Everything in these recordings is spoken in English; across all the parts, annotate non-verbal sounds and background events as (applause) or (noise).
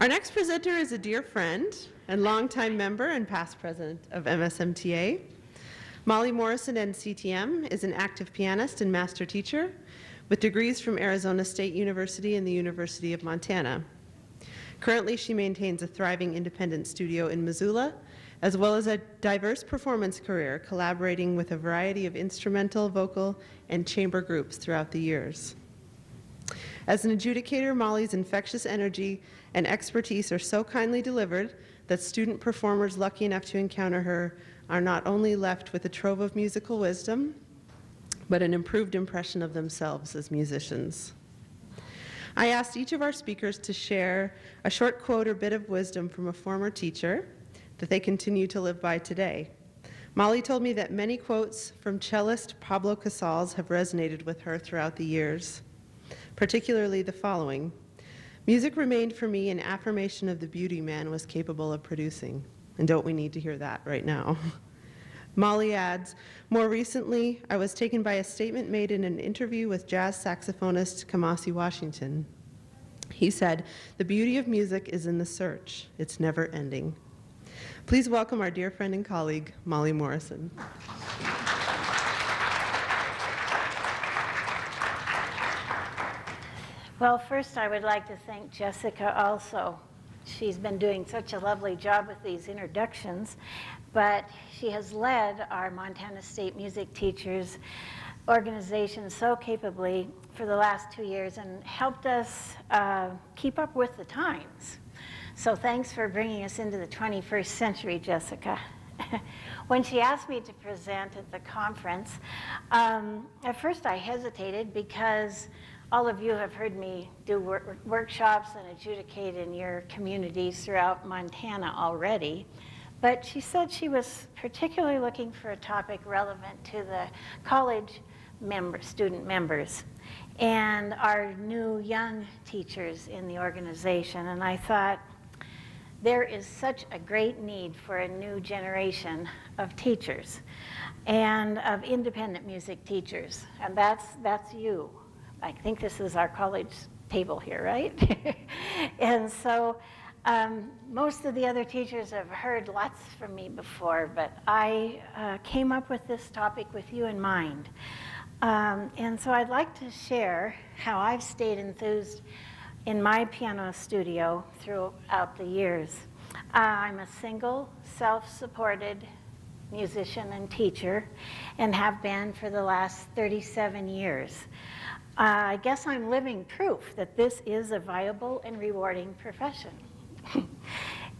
Our next presenter is a dear friend and longtime member and past president of MSMTA. Molly Morrison, NCTM, is an active pianist and master teacher with degrees from Arizona State University and the University of Montana. Currently, she maintains a thriving independent studio in Missoula, as well as a diverse performance career, collaborating with a variety of instrumental, vocal, and chamber groups throughout the years. As an adjudicator, Molly's infectious energy and expertise are so kindly delivered that student performers lucky enough to encounter her are not only left with a trove of musical wisdom, but an improved impression of themselves as musicians. I asked each of our speakers to share a short quote or bit of wisdom from a former teacher that they continue to live by today. Molly told me that many quotes from cellist Pablo Casals have resonated with her throughout the years, particularly the following. Music remained for me an affirmation of the beauty man was capable of producing. And don't we need to hear that right now? (laughs) Molly adds, more recently, I was taken by a statement made in an interview with jazz saxophonist Kamasi Washington. He said, the beauty of music is in the search. It's never ending. Please welcome our dear friend and colleague, Molly Morrison. Well, first I would like to thank Jessica also. She's been doing such a lovely job with these introductions, but she has led our Montana State Music Teachers organization so capably for the last two years and helped us uh, keep up with the times. So thanks for bringing us into the 21st century, Jessica. (laughs) when she asked me to present at the conference, um, at first I hesitated because all of you have heard me do wor workshops and adjudicate in your communities throughout Montana already. But she said she was particularly looking for a topic relevant to the college member, student members and our new young teachers in the organization. And I thought, there is such a great need for a new generation of teachers and of independent music teachers. And that's, that's you. I think this is our college table here, right? (laughs) and so um, most of the other teachers have heard lots from me before, but I uh, came up with this topic with you in mind. Um, and so I'd like to share how I've stayed enthused in my piano studio throughout the years. Uh, I'm a single, self-supported musician and teacher and have been for the last 37 years. I guess I'm living proof that this is a viable and rewarding profession. (laughs)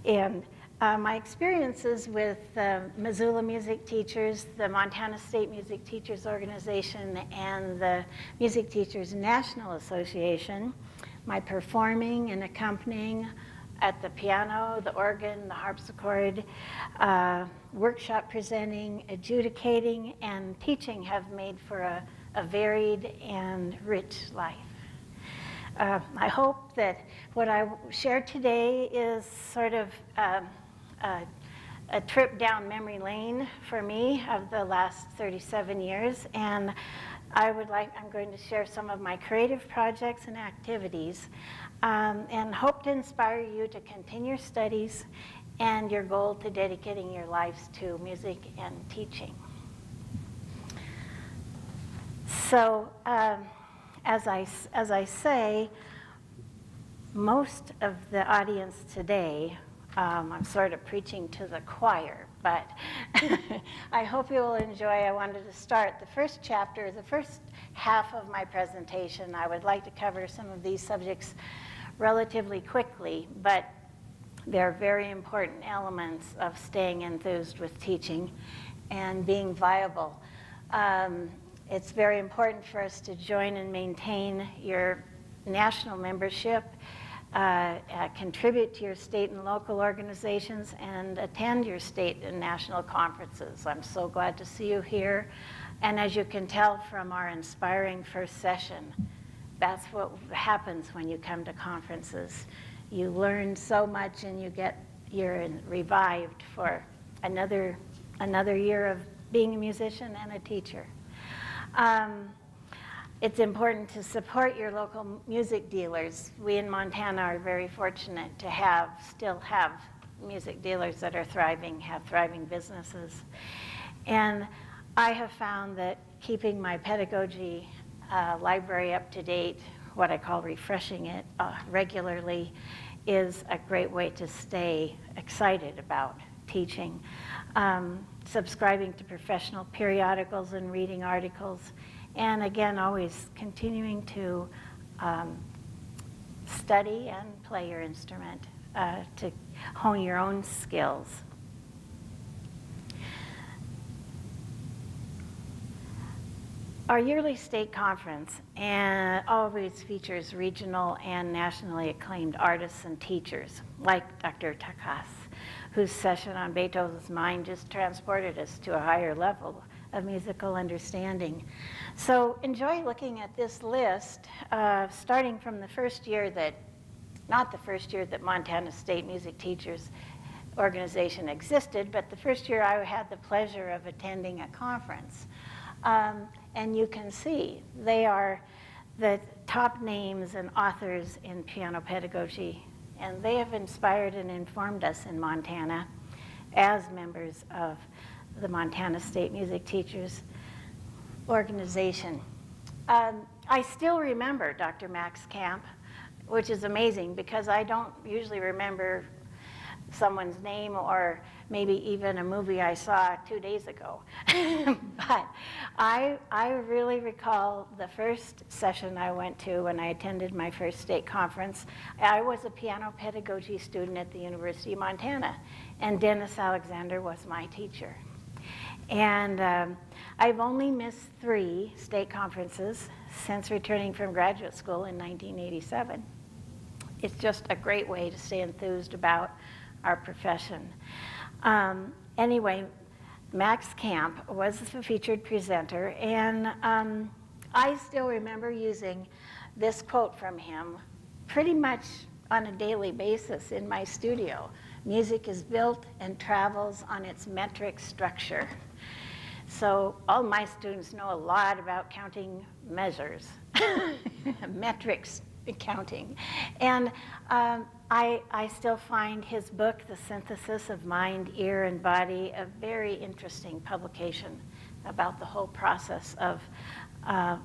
and uh, my experiences with uh, Missoula music teachers, the Montana State Music Teachers Organization, and the Music Teachers National Association, my performing and accompanying at the piano, the organ, the harpsichord, uh, workshop presenting, adjudicating, and teaching have made for a a varied and rich life. Uh, I hope that what I shared today is sort of um, a, a, trip down memory lane for me of the last 37 years. And I would like, I'm going to share some of my creative projects and activities um, and hope to inspire you to continue your studies and your goal to dedicating your lives to music and teaching. So um, as, I, as I say, most of the audience today, um, I'm sort of preaching to the choir, but (laughs) I hope you will enjoy. I wanted to start the first chapter, the first half of my presentation. I would like to cover some of these subjects relatively quickly, but they're very important elements of staying enthused with teaching and being viable. Um, it's very important for us to join and maintain your national membership, uh, uh, contribute to your state and local organizations, and attend your state and national conferences. I'm so glad to see you here. And as you can tell from our inspiring first session, that's what happens when you come to conferences. You learn so much and you get, you're revived for another, another year of being a musician and a teacher. Um, it's important to support your local music dealers. We in Montana are very fortunate to have, still have music dealers that are thriving, have thriving businesses. And I have found that keeping my pedagogy uh, library up to date, what I call refreshing it uh, regularly, is a great way to stay excited about teaching. Um, subscribing to professional periodicals and reading articles, and again, always continuing to um, study and play your instrument uh, to hone your own skills. Our yearly state conference and always features regional and nationally acclaimed artists and teachers, like Dr. Takas, whose session on Beethoven's mind just transported us to a higher level of musical understanding. So enjoy looking at this list, uh, starting from the first year that, not the first year that Montana State Music Teachers Organization existed, but the first year I had the pleasure of attending a conference. Um, and you can see they are the top names and authors in piano pedagogy, and they have inspired and informed us in Montana as members of the Montana State Music Teachers Organization. Um, I still remember Dr. Max Camp, which is amazing because I don't usually remember someone's name or maybe even a movie I saw two days ago. (laughs) but I, I really recall the first session I went to when I attended my first state conference. I was a piano pedagogy student at the University of Montana, and Dennis Alexander was my teacher. And um, I've only missed three state conferences since returning from graduate school in 1987. It's just a great way to stay enthused about our profession. Um, anyway, Max Camp was the featured presenter, and um, I still remember using this quote from him pretty much on a daily basis in my studio. Music is built and travels on its metric structure. So all my students know a lot about counting measures, (laughs) metrics counting. And um, I, I still find his book, The Synthesis of Mind, Ear, and Body, a very interesting publication about the whole process of uh,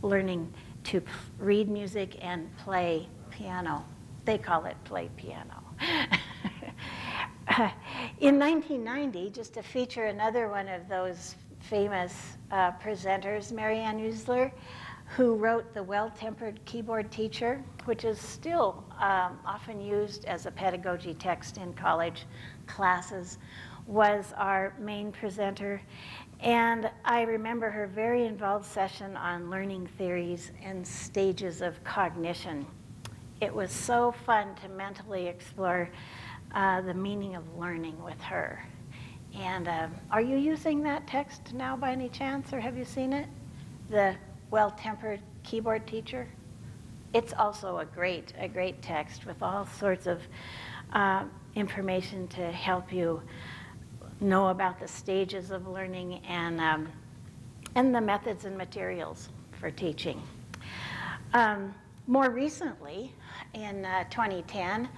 learning to read music and play piano. They call it play piano. (laughs) in 1990, just to feature another one of those famous uh, presenters, Marienne Uszler, who wrote The Well-Tempered Keyboard Teacher, which is still um, often used as a pedagogy text in college classes, was our main presenter. And I remember her very involved session on learning theories and stages of cognition. It was so fun to mentally explore uh, the meaning of learning with her. And um, are you using that text now by any chance, or have you seen it? The well-tempered keyboard teacher. It's also a great, a great text with all sorts of uh, information to help you know about the stages of learning and, um, and the methods and materials for teaching. Um, more recently, in uh, 2010,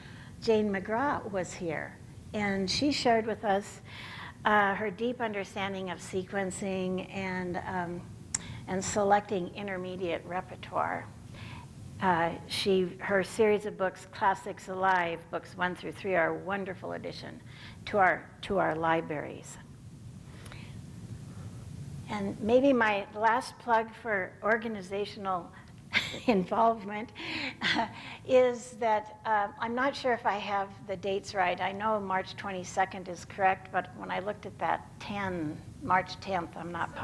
Jane Magrath was here, and she shared with us uh, her deep understanding of sequencing and um, and selecting intermediate repertoire. Uh, she, her series of books, Classics Alive, books one through three, are a wonderful addition to our, to our libraries. And maybe my last plug for organizational (laughs) involvement uh, is that uh, I'm not sure if I have the dates right. I know March 22nd is correct, but when I looked at that 10, March 10th, I'm not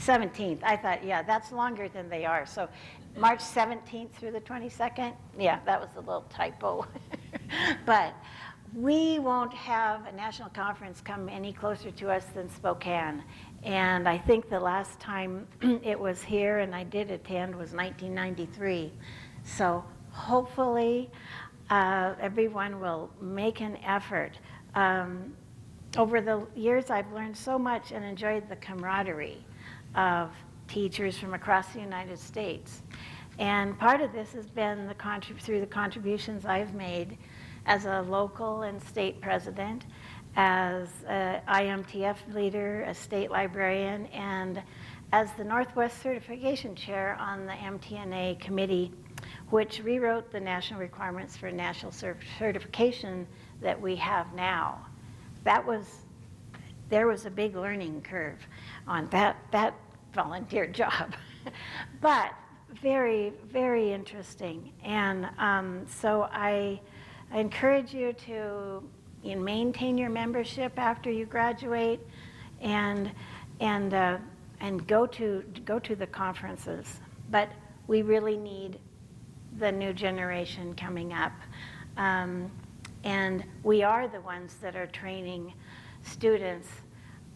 17th. I thought, yeah, that's longer than they are. So March 17th through the 22nd, yeah, that was a little typo. (laughs) but we won't have a national conference come any closer to us than Spokane. And I think the last time (clears throat) it was here and I did attend was 1993. So hopefully uh, everyone will make an effort. Um, over the years, I've learned so much and enjoyed the camaraderie of teachers from across the United States. And part of this has been the through the contributions I've made as a local and state president, as a IMTF leader, a state librarian, and as the Northwest Certification Chair on the MTNA committee, which rewrote the national requirements for national certification that we have now. That was, there was a big learning curve on that, that volunteer job. (laughs) but very, very interesting. And um, so I, I encourage you to you know, maintain your membership after you graduate and, and, uh, and go, to, go to the conferences. But we really need the new generation coming up. Um, and we are the ones that are training students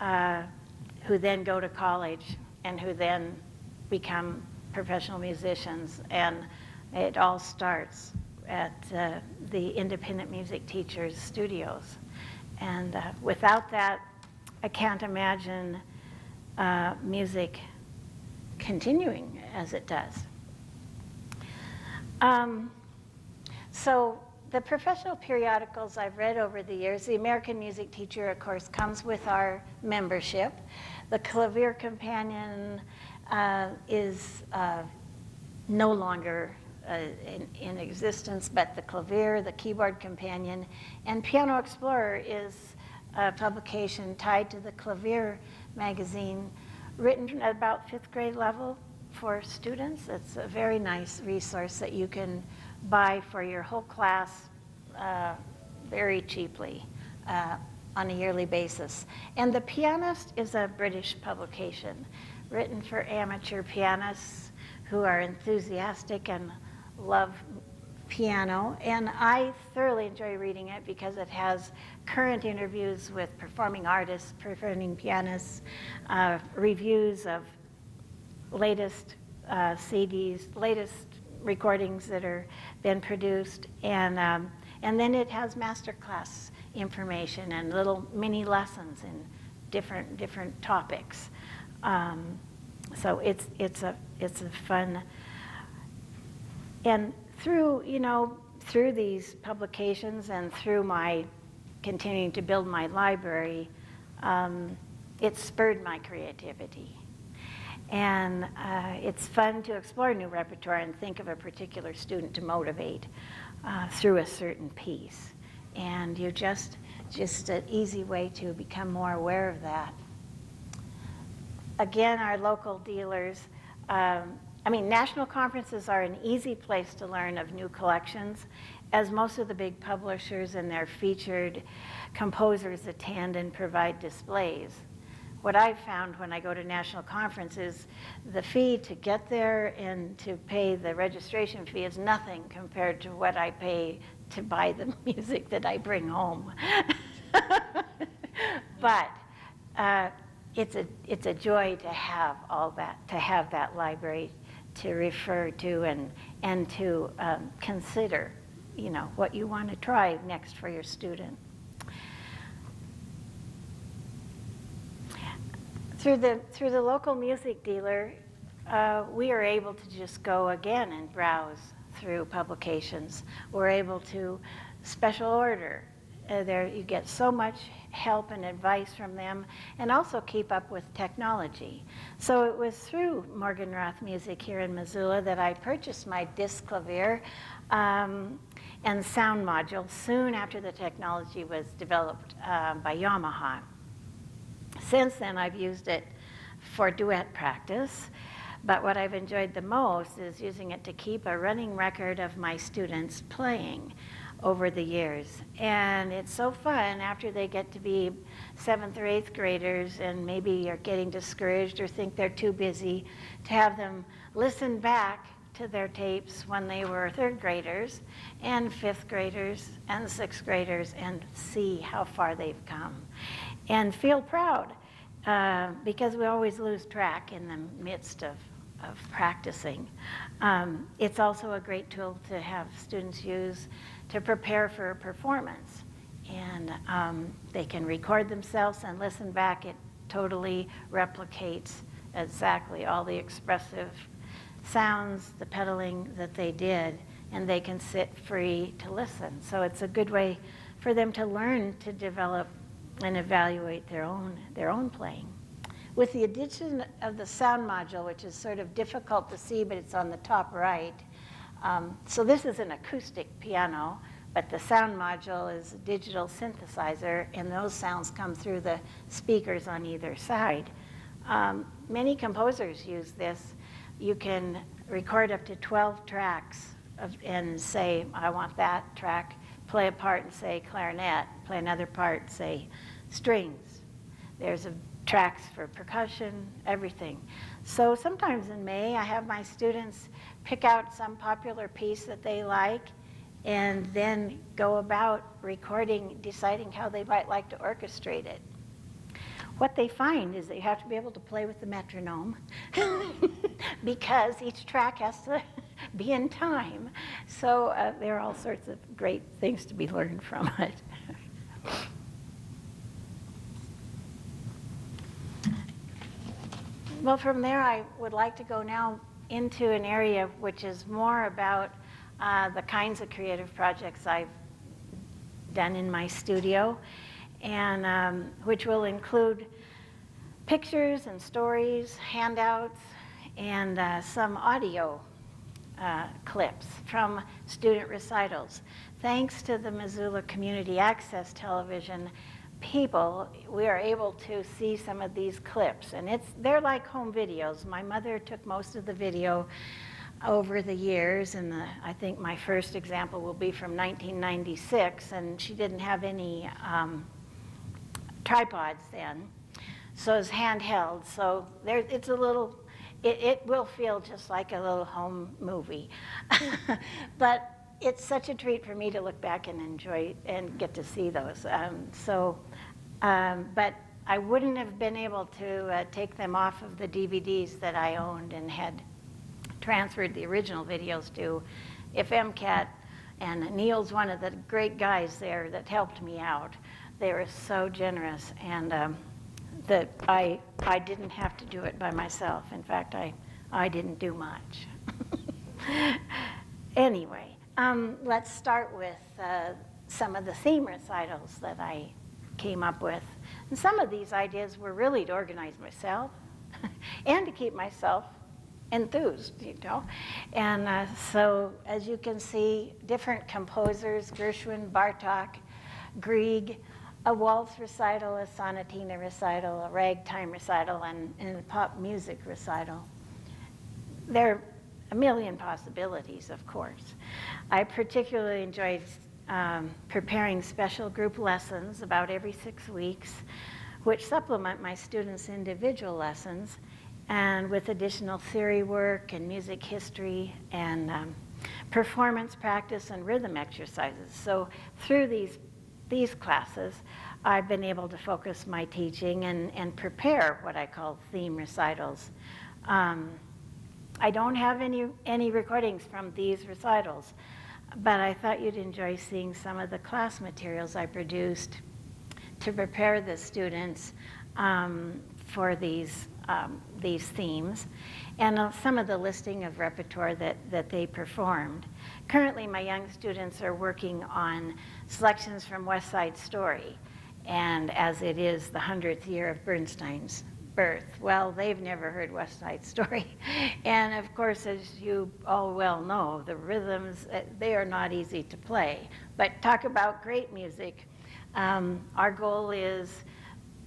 uh, who then go to college and who then become professional musicians. And it all starts at uh, the independent music teachers' studios. And uh, without that, I can't imagine uh, music continuing as it does. Um, so the professional periodicals I've read over the years, the American Music Teacher, of course, comes with our membership. The Clavier Companion uh, is uh, no longer uh, in, in, existence, but the Clavier, the Keyboard Companion, and Piano Explorer is a publication tied to the Clavier magazine, written at about fifth grade level for students. It's a very nice resource that you can buy for your whole class uh, very cheaply uh, on a yearly basis. And The Pianist is a British publication written for amateur pianists who are enthusiastic and love piano. And I thoroughly enjoy reading it because it has current interviews with performing artists, performing pianists, uh, reviews of latest uh, CDs, latest recordings that are been produced, and um, and then it has master class information and little mini lessons in different different topics. Um, so it's it's a it's a fun. And through you know through these publications and through my continuing to build my library, um, it spurred my creativity. And uh, it's fun to explore new repertoire and think of a particular student to motivate uh, through a certain piece. And you just, just an easy way to become more aware of that. Again, our local dealers, um, I mean, national conferences are an easy place to learn of new collections, as most of the big publishers and their featured composers attend and provide displays what I've found when I go to national conferences, the fee to get there and to pay the registration fee is nothing compared to what I pay to buy the (laughs) music that I bring home. (laughs) but uh, it's a it's a joy to have all that to have that library to refer to and and to um, consider, you know, what you want to try next for your student. Through the, through the local music dealer, uh, we are able to just go again and browse through publications. We're able to special order. Uh, there you get so much help and advice from them and also keep up with technology. So it was through Morgenroth Music here in Missoula that I purchased my Disklavier um, and sound module soon after the technology was developed uh, by Yamaha. Since then, I've used it for duet practice, but what I've enjoyed the most is using it to keep a running record of my students playing over the years. And it's so fun after they get to be seventh or eighth graders and maybe you're getting discouraged or think they're too busy to have them listen back to their tapes when they were third graders and fifth graders and sixth graders and see how far they've come and feel proud uh, because we always lose track in the midst of, of practicing. Um, it's also a great tool to have students use to prepare for a performance. And um, they can record themselves and listen back. It totally replicates exactly all the expressive sounds, the pedaling that they did, and they can sit free to listen. So it's a good way for them to learn to develop and evaluate their own, their own playing. With the addition of the sound module, which is sort of difficult to see, but it's on the top right. Um, so this is an acoustic piano, but the sound module is a digital synthesizer, and those sounds come through the speakers on either side. Um, many composers use this. You can record up to 12 tracks of, and say, I want that track, play a part and say clarinet, play another part, say strings. There's a tracks for percussion, everything. So sometimes in May, I have my students pick out some popular piece that they like and then go about recording, deciding how they might like to orchestrate it. What they find is they have to be able to play with the metronome (laughs) because each track has to (laughs) be in time. So uh, there are all sorts of great things to be learned from (laughs) it. Well, from there, I would like to go now into an area which is more about uh, the kinds of creative projects I've done in my studio, and um, which will include pictures and stories, handouts, and uh, some audio uh, clips from student recitals. Thanks to the Missoula Community Access Television, people, we are able to see some of these clips. And it's, they're like home videos. My mother took most of the video over the years, and the, I think my first example will be from 1996, and she didn't have any um, tripods then. So it's handheld. So there, it's a little, it, it will feel just like a little home movie. (laughs) but it's such a treat for me to look back and enjoy and get to see those. Um, so um, but I wouldn't have been able to uh, take them off of the DVDs that I owned and had transferred the original videos to if MCAT, and Neil's one of the great guys there that helped me out. They were so generous, and um, that I, I didn't have to do it by myself. In fact, I, I didn't do much. (laughs) anyway, um, let's start with uh, some of the theme recitals that I came up with. And some of these ideas were really to organize myself (laughs) and to keep myself enthused, you know. And uh, so, as you can see, different composers, Gershwin, Bartok, Grieg, a waltz recital, a sonatina recital, a ragtime recital, and, and a pop music recital. There are a million possibilities, of course. I particularly enjoyed um, preparing special group lessons about every six weeks, which supplement my students' individual lessons, and with additional theory work and music history and um, performance practice and rhythm exercises. So through these, these classes, I've been able to focus my teaching and, and prepare what I call theme recitals. Um, I don't have any, any recordings from these recitals, but I thought you'd enjoy seeing some of the class materials I produced to prepare the students um, for these, um, these themes and uh, some of the listing of repertoire that, that they performed. Currently, my young students are working on selections from West Side Story, and as it is the 100th year of Bernstein's birth. Well, they've never heard West Side (laughs) Story. And of course, as you all well know, the rhythms, uh, they are not easy to play. But talk about great music. Um, our goal is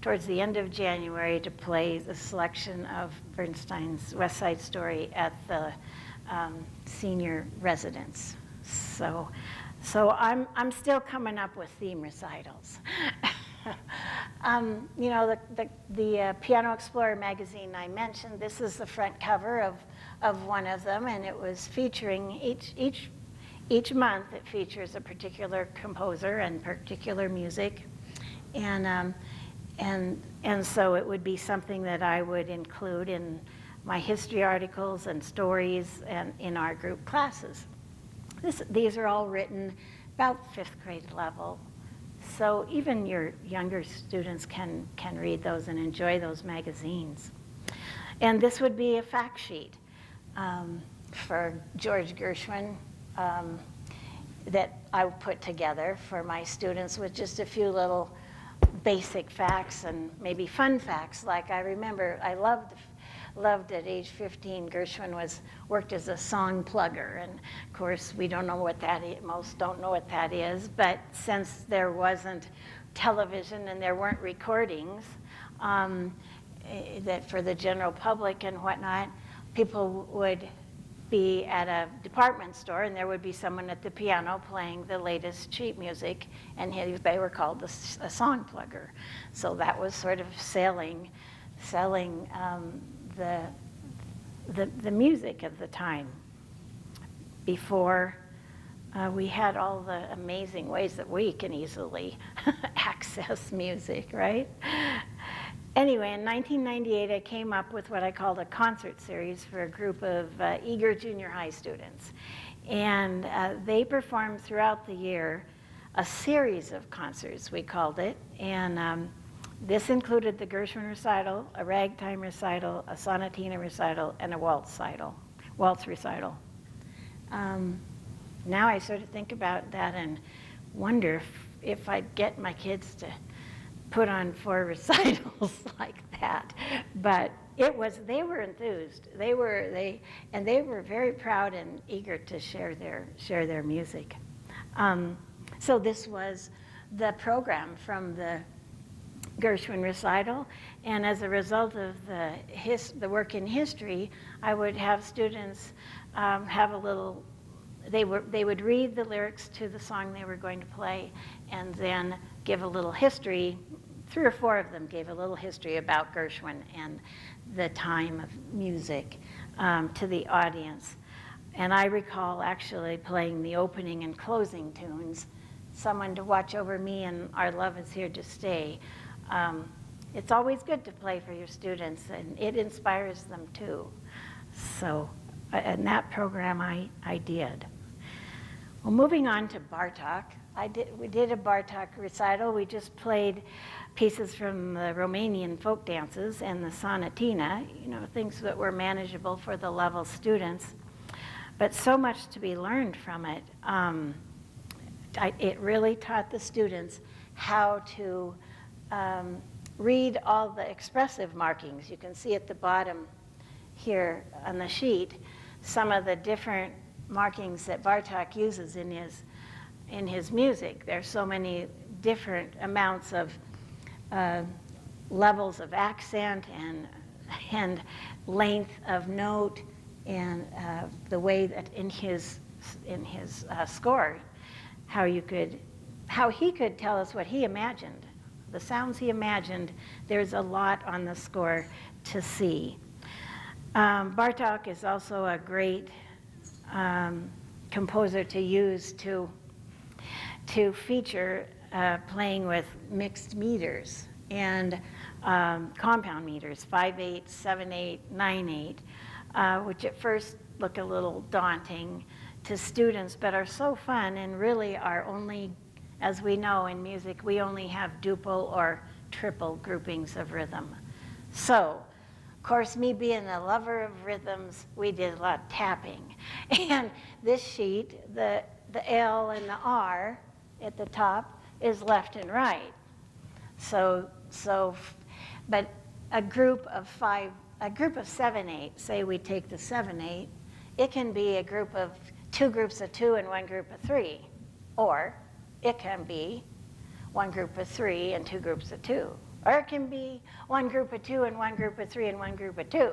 towards the end of January to play the selection of Bernstein's West Side Story at the um, senior residence. So, so I'm, I'm still coming up with theme recitals. (laughs) um, you know, the, the, the uh, Piano Explorer magazine I mentioned, this is the front cover of, of one of them, and it was featuring each, each, each month it features a particular composer and particular music. And, um, and, and so it would be something that I would include in my history articles and stories and in our group classes. This, these are all written about fifth grade level so even your younger students can, can read those and enjoy those magazines. And this would be a fact sheet um, for George Gershwin um, that I put together for my students with just a few little basic facts and maybe fun facts. Like I remember, I loved loved at age 15 gershwin was worked as a song plugger. And of course we don't know what that is most don't know what that is but since there wasn't television and there weren't recordings um, eh, that for the general public and whatnot people would be at a department store and there would be someone at the piano playing the latest sheet music and he, they were called a, a, song plugger. So that was sort of selling selling um, the, the, the music of the time before uh, we had all the amazing ways that we can easily (laughs) access music, right? Anyway, in 1998, I came up with what I called a concert series for a group of uh, eager junior high students. And uh, they performed throughout the year a series of concerts, we called it. And um, this included the Gershwin recital, a ragtime recital, a sonatina recital, and a waltz recital. Waltz recital. Um, now I sort of think about that and wonder if, if I'd get my kids to put on four (laughs) recitals (laughs) like that. But it was, they were enthused. They were, they, and they were very proud and eager to share their, share their music. Um, so this was the program from the Gershwin recital. And as a result of the, his, the work in history, I would have students um, have a little, they, were, they would read the lyrics to the song they were going to play and then give a little history. Three or four of them gave a little history about Gershwin and the time of music um, to the audience. And I recall actually playing the opening and closing tunes, Someone to Watch Over Me and Our Love is Here to Stay, um, it's always good to play for your students, and it inspires them too. So, in that program, I, I did. Well, moving on to Bartok, I did, we did a Bartok recital. We just played pieces from the Romanian folk dances and the sonatina, you know, things that were manageable for the level students. But so much to be learned from it. Um, I, it really taught the students how to um, read all the expressive markings. You can see at the bottom here on the sheet some of the different markings that Bartok uses in his, in his music. There's so many different amounts of uh, levels of accent and, and length of note and uh, the way that in his, in his uh, score, how you could, how he could tell us what he imagined the sounds he imagined, there's a lot on the score to see. Um, Bartok is also a great um, composer to use to, to feature uh, playing with mixed meters and um, compound meters, 5-8, 7-8, 9-8, uh, which at first look a little daunting to students, but are so fun and really are only as we know in music, we only have duple or triple groupings of rhythm. So, of course, me being a lover of rhythms, we did a lot of tapping. (laughs) And this sheet, the, the L and the R at the top is left and right. So, so, but a group of five, a group of seven, eight, say we take the seven, eight, it can be a group of two groups of two and one group of three. Or it can be one group of three and two groups of two. Or it can be one group of two and one group of three and one group of two.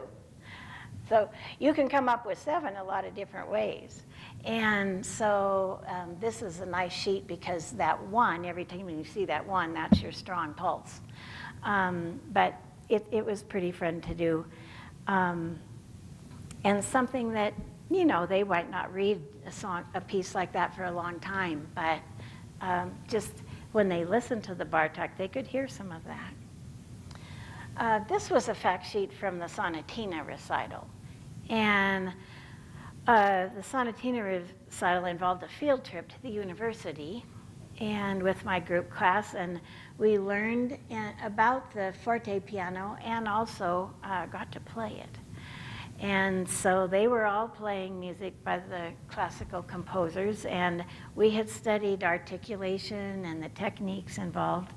So you can come up with seven a lot of different ways. And so um, this is a nice sheet because that one, every time you see that one, that's your strong pulse. Um, but it, it, was pretty fun to do. Um, and something that, you know, they might not read a song, a piece like that for a long time, but um, just when they listened to the Bartok, they could hear some of that. Uh, this was a fact sheet from the Sonatina recital. And uh, the Sonatina recital involved a field trip to the university. and with my group class, and we learned uh, about the fortepiano and also uh, got to play it. And so they were all playing music by the classical composers, and we had studied articulation and the techniques involved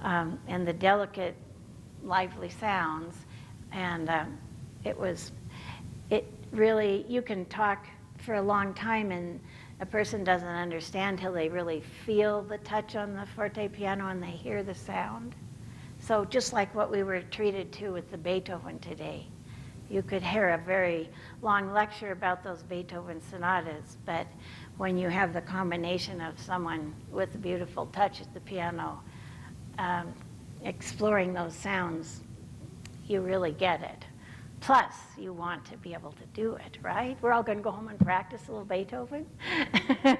um, and the delicate, lively sounds. And um, it was, it really, you can talk for a long time and a person doesn't understand till they really feel the touch on the fortepiano and they hear the sound. So just like what we were treated to with the Beethoven today. You could hear a very long lecture about those Beethoven sonatas, but when you have the combination of someone with a beautiful touch at the piano, um, exploring those sounds, you really get it. Plus, you want to be able to do it, right? We're all going to go home and practice a little Beethoven. (laughs)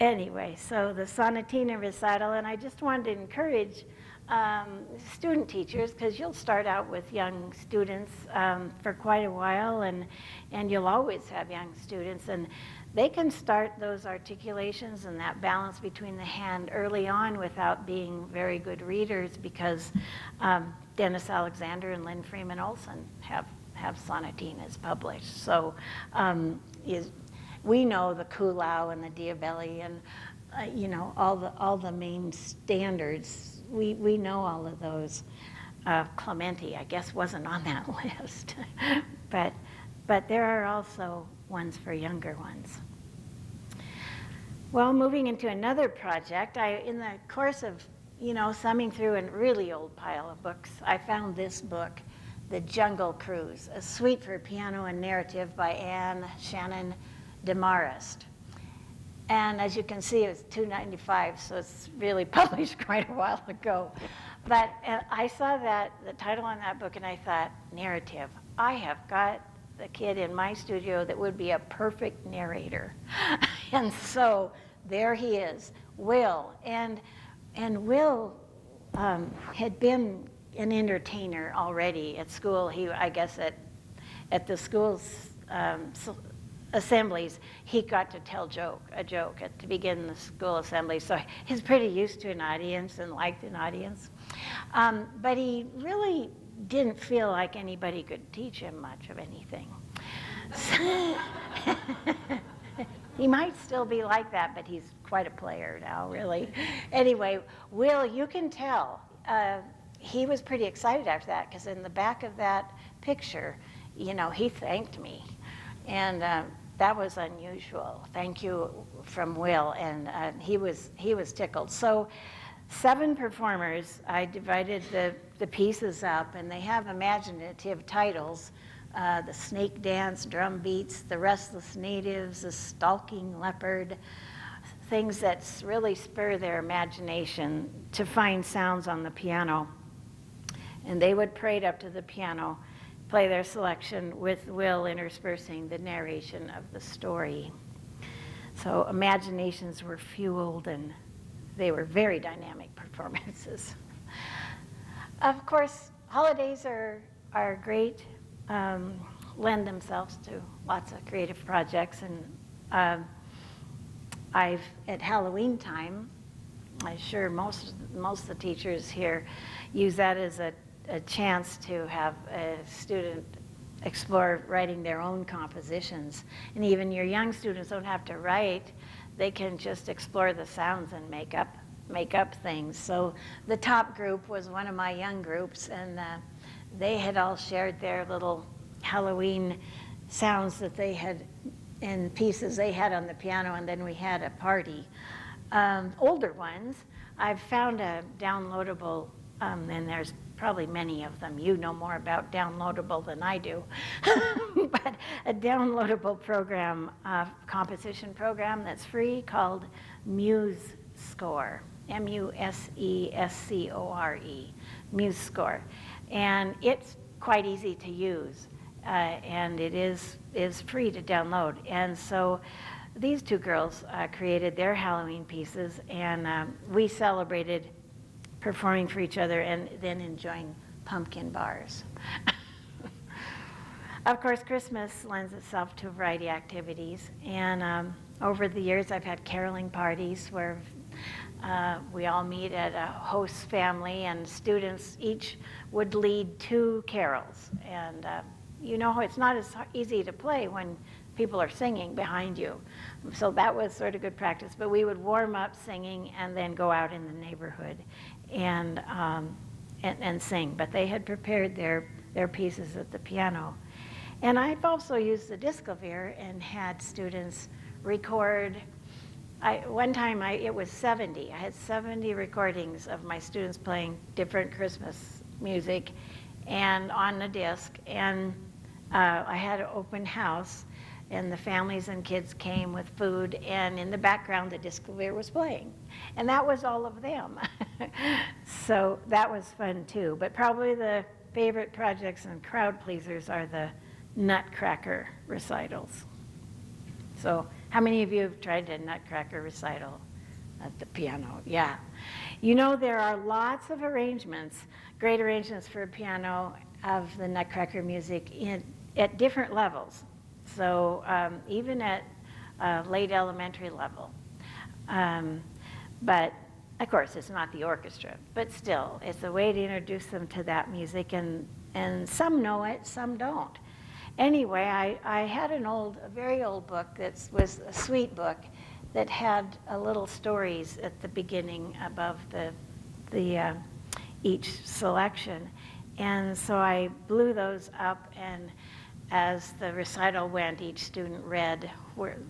anyway, so the sonatina recital, and I just wanted to encourage um, student teachers, because you'll start out with young students um, for quite a while, and, and you'll always have young students, and they can start those articulations and that balance between the hand early on without being very good readers because um, Dennis Alexander and Lynn Freeman Olson have, have sonatinas published. So um, is, we know the Kuhlau and the Diabelli and uh, you know all the all the main standards. We we know all of those. Uh, Clementi, I guess, wasn't on that (laughs) list, but but there are also ones for younger ones. Well, moving into another project, I in the course of you know, thumbing through a really old pile of books, I found this book, The Jungle Cruise, a suite for piano and narrative by Anne Shannon Demarest. And as you can see, it was 295, so it's really (laughs) published quite a while ago. But uh, I saw that, the title on that book, and I thought, narrative. I have got the kid in my studio that would be a perfect narrator. (laughs) and so there he is, Will. And and Will um, had been an entertainer already at school. He, I guess, at at the school's um, assemblies, he got to tell joke a joke at, to begin the school assembly. So he's pretty used to an audience and liked an audience. Um, but he really didn't feel like anybody could teach him much of anything. So (laughs) he might still be like that, but he's quite a player now, really. anyway, Will, you can tell. Uh, he was pretty excited after that because in the back of that picture, you know, he thanked me. And uh, that was unusual. Thank you from Will. And uh, he, was, he was tickled. So, seven performers, I divided the, the pieces up, and they have imaginative titles uh, the snake dance, drum beats, the restless natives, the stalking leopard, things that really spur their imagination to find sounds on the piano. And they would parade up to the piano, play their selection with Will interspersing the narration of the story. So imaginations were fueled and they were very dynamic (laughs) performances. of course, holidays are, are great um, lend themselves to lots of creative projects. And uh, I've, at Halloween time, I'm sure most, most of the teachers here use that as a, a chance to have a student explore writing their own compositions. And even your young students don't have to write, they can just explore the sounds and make up, make up things. So the top group was one of my young groups, and uh, they had all shared their little Halloween sounds that they had and pieces they had on the piano, and then we had a party. Um, older ones, I've found a downloadable, um, and there's probably many of them. You know more about downloadable than I do, (laughs) but a downloadable program, uh, composition program that's free called Muse Score, M U S E S C O R E, MuseScore and it's quite easy to use, uh, and it is is free to download. And so, these two girls uh, created their Halloween pieces, and um, we celebrated performing for each other and then enjoying pumpkin bars. (laughs) of course, Christmas lends itself to a variety of activities, and um, over the years, I've had caroling parties where uh, we all meet at a host family, and students each would lead two carols. And uh, you know, it's not as easy to play when people are singing behind you. So that was sort of good practice. But we would warm up singing and then go out in the neighborhood and, um, and, and sing. But they had prepared their, their pieces at the piano. And I've also used the Disklavier and had students record. I, one time I, it was 70. I had 70 recordings of my students playing different Christmas music and on the disc. And uh, I had an open house and the families and kids came with food and in the background the Disklavier was playing. And that was all of them. (laughs) so that was fun too. But probably the favorite projects and crowd pleasers are the Nutcracker recitals. So how many of you have tried a Nutcracker recital at the piano? Yeah. You know, there are lots of arrangements, great arrangements for piano of the Nutcracker music in, at different levels. So um, even at uh, late elementary level. Um, but of course, it's not the orchestra, but still, it's a way to introduce them to that music, and, and some know it, some don't. Anyway, I, I had an old, a very old book that was a sweet book that had a little stories at the beginning above the, the uh, each selection. And so I blew those up, and as the recital went, each student read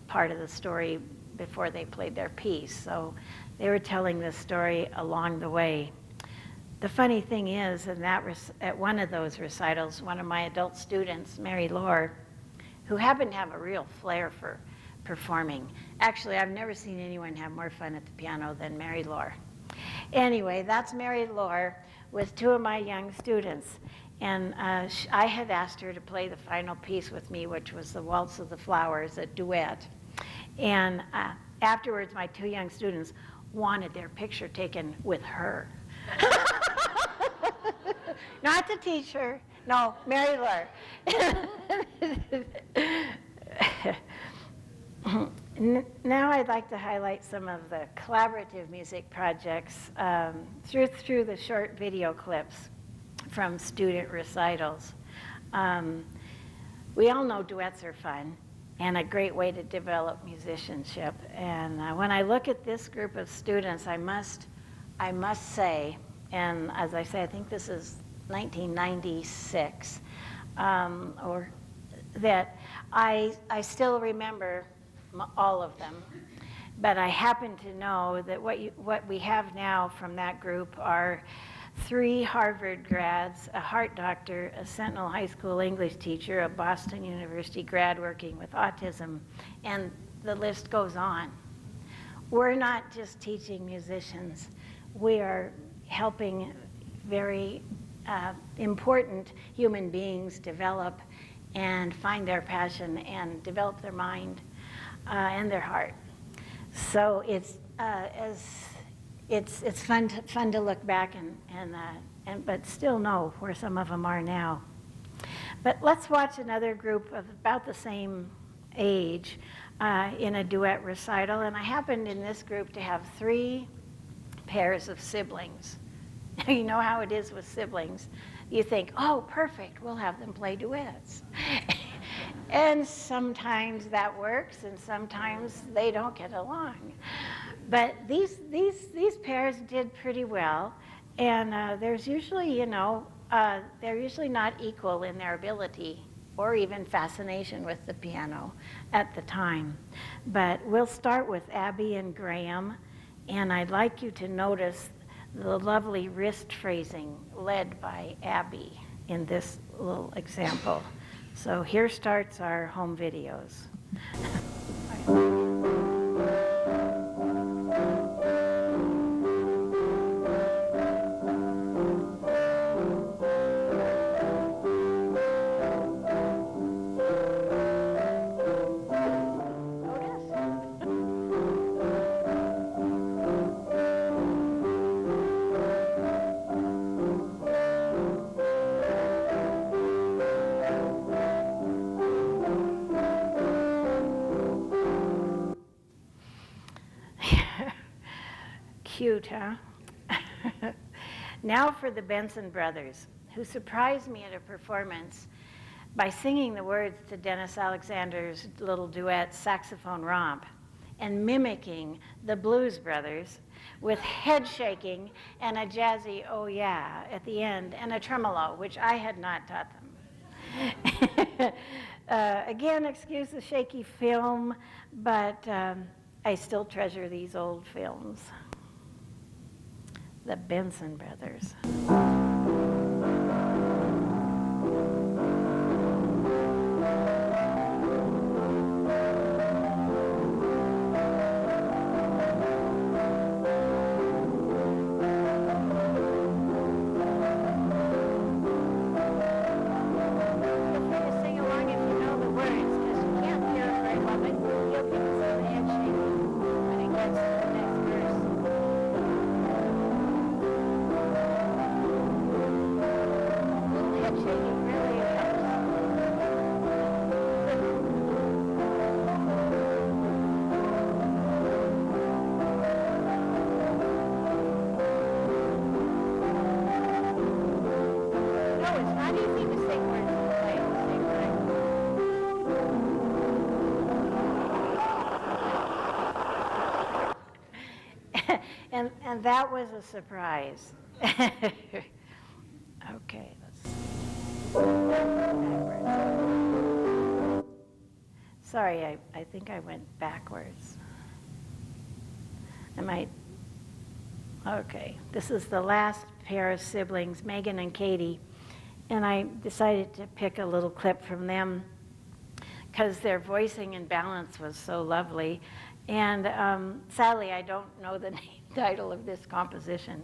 part of the story before they played their piece. So they were telling the story along the way. The funny thing is, in that at one of those recitals, one of my adult students, Mary Lore, who happened to have a real flair for performing. Actually, I've never seen anyone have more fun at the piano than Mary Lore. Anyway, that's Mary Lore with two of my young students. And uh, I had asked her to play the final piece with me, which was the Waltz of the Flowers, a duet. And uh, afterwards, my two young students wanted their picture taken with her. (laughs) Not the teacher. No, Mary Lure. (laughs) now I'd like to highlight some of the collaborative music projects um, through, through the short video clips from student recitals. Um, we all know duets are fun and a great way to develop musicianship. And uh, when I look at this group of students, I must, I must say, and as I say, I think this is 1996, um, or that I, I still remember all of them. But I happen to know that what, you, what we have now from that group are three Harvard grads, a heart doctor, a Sentinel High School English teacher, a Boston University grad working with autism, and the list goes on. We're not just teaching musicians, we are helping very uh, important human beings develop and find their passion and develop their mind uh, and their heart. So it's uh, as it's it's fun to, fun to look back and and uh, and but still know where some of them are now. But let's watch another group of about the same age uh, in a duet recital, and I happened in this group to have three pairs of siblings. (laughs) you know how it is with siblings. You think, oh, perfect, we'll have them play duets. (laughs) and sometimes that works, and sometimes they don't get along. But these, these, these pairs did pretty well, and uh, there's usually, you know, uh, they're usually not equal in their ability or even fascination with the piano at the time. But we'll start with Abby and Graham, and I'd like you to notice the lovely wrist phrasing led by Abby in this little example. So here starts our home videos. (laughs) now for the Benson brothers, who surprised me at a performance by singing the words to Dennis Alexander's little duet, Saxophone Romp, and mimicking the Blues Brothers with head shaking and a jazzy oh yeah at the end and a tremolo, which I had not taught them. (laughs) uh, again, excuse the shaky film, but um, I still treasure these old films. The Benson Brothers. That was a surprise. (laughs) okay, Sorry, I, I think I went backwards. I might, okay, this is the last pair of siblings, Megan and Katie, and I decided to pick a little clip from them because their voicing and balance was so lovely. And um, sadly, I don't know the (laughs) name title of this composition.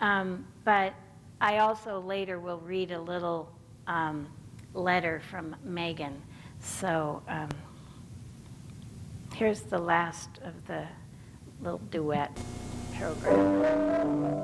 Um, but I also later will read a little um, letter from Megan. So um, here's the last of the little duet program.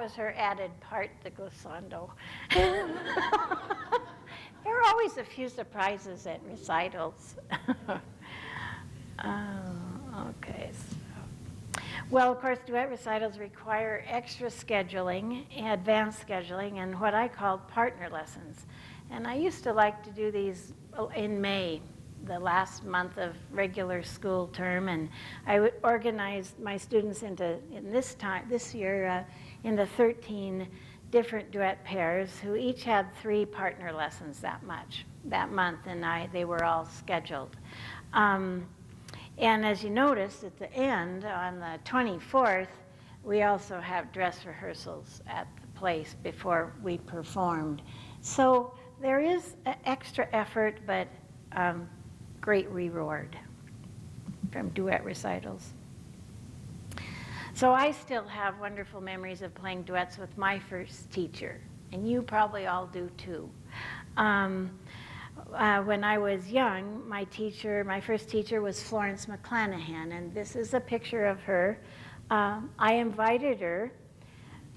Was her added part, the glissando. (laughs) there are always a few surprises at recitals. uh, (laughs) okay. So. Well, of course, duet recitals require extra scheduling, advanced scheduling, and what I called partner lessons. And I used to like to do these in May, the last month of regular school term, and I would organize my students into, in this time, this year, uh, into 13 different duet pairs who each had three partner lessons that much, that month, and I, they were all scheduled. Um, and as you notice at the end, on the 24th, we also have dress rehearsals at the place before we performed. So there is extra effort, but um, great reward from duet recitals. So I still have wonderful memories of playing duets with my first teacher, and you probably all do too. Um, uh, when I was young, my teacher, my first teacher was Florence McClanahan, and this is a picture of her. Um, I invited her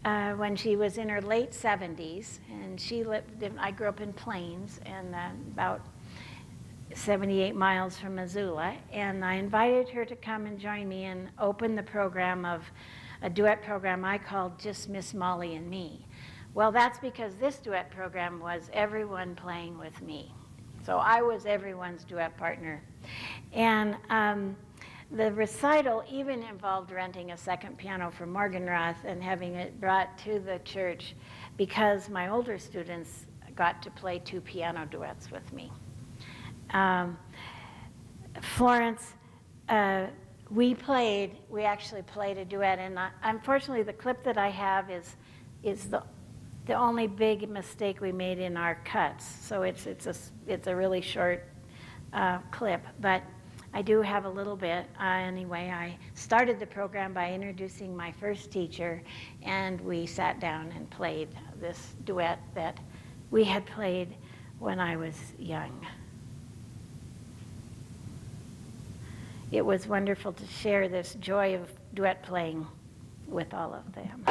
uh, when she was in her late 70s, and she lived. In, I grew up in Plains, and uh, about 78 miles from Missoula, and I invited her to come and join me and open the program of a duet program I called Just Miss Molly and Me. Well, that's because this duet program was everyone playing with me. So I was everyone's duet partner. And um, the recital even involved renting a second piano from Morgenroth and having it brought to the church because my older students got to play two piano duets with me um, Florence uh, we played, we actually played a duet, and I- unfortunately, the clip that I have is, is the, the only big mistake we made in our cuts. So it's, it's a, it's a really short uh, clip, but I do have a little bit. Uh, Anyway, I started the program by introducing my first teacher, and we sat down and played this duet that we had played when I was young. It was wonderful to share this joy of duet playing with all of them.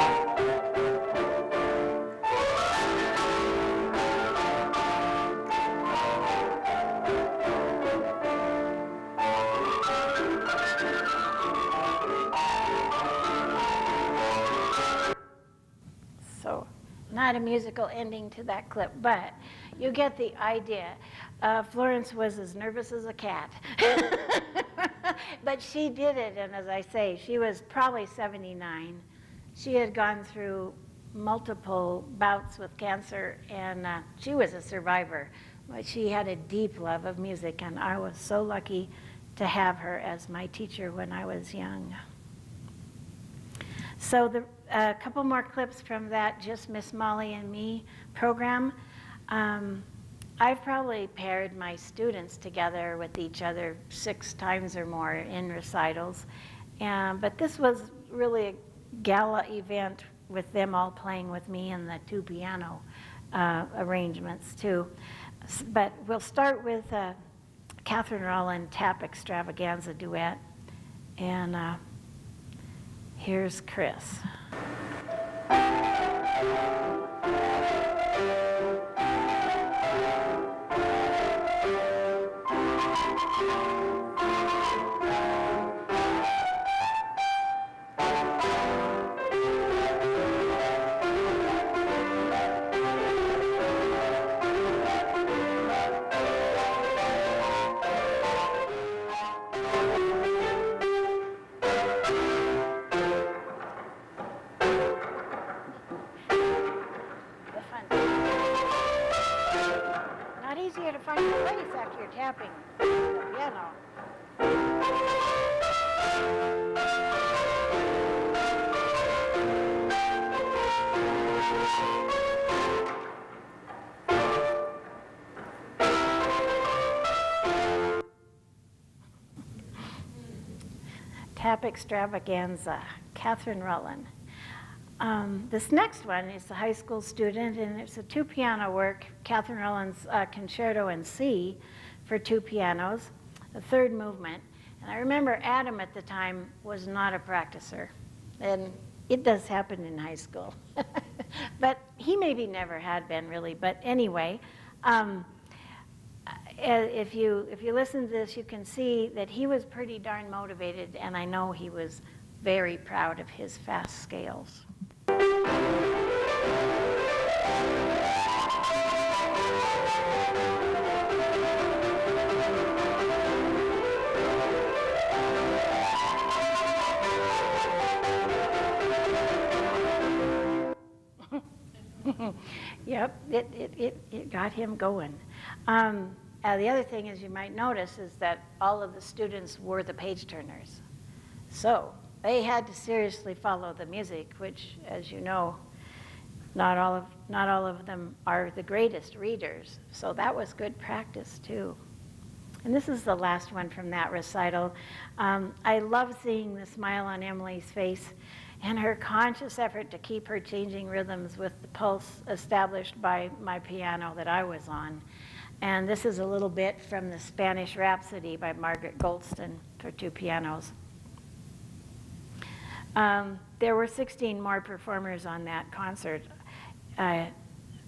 So, not a musical ending to that clip, but you get the idea. Uh, Florence was as nervous as a cat. (laughs) but she did it, and as I say, she was probably 79. She had gone through multiple bouts with cancer, and uh, she was a survivor. But she had a deep love of music, and I was so lucky to have her as my teacher when I was young. So the, a couple more clips from that Just Miss Molly and Me program. Um, I've probably paired my students together with each other six times or more in recitals. Um, but this was really a gala event with them all playing with me and the two piano uh, arrangements too. But we'll start with uh, Catherine Rollin Tap Extravaganza duet. And uh, Here's Chris. Extravaganza, Catherine Rollin. Um, this next one is a high school student, and it's a two piano work, Catherine Rollin's uh, Concerto in C for two pianos, the third movement. And I remember Adam at the time was not a practicer, and it does happen in high school. (laughs) but he maybe never had been really, but anyway. Um, if you if you listen to this, you can see that he was pretty darn motivated, and I know he was very proud of his fast scales. (laughs) Yep, it, it, it, it got him going. Um, uh, the other thing is you might notice is that all of the students were the page turners. So they had to seriously follow the music, which, as you know, not all of, not all of them are the greatest readers. So that was good practice too. And this is the last one from that recital. Um, I love seeing the smile on Emily's face and her conscious effort to keep her changing rhythms with the pulse established by my piano that I was on. And this is a little bit from the Spanish Rhapsody by Margaret Goldston for two pianos. Um, there were 16 more performers on that concert, uh,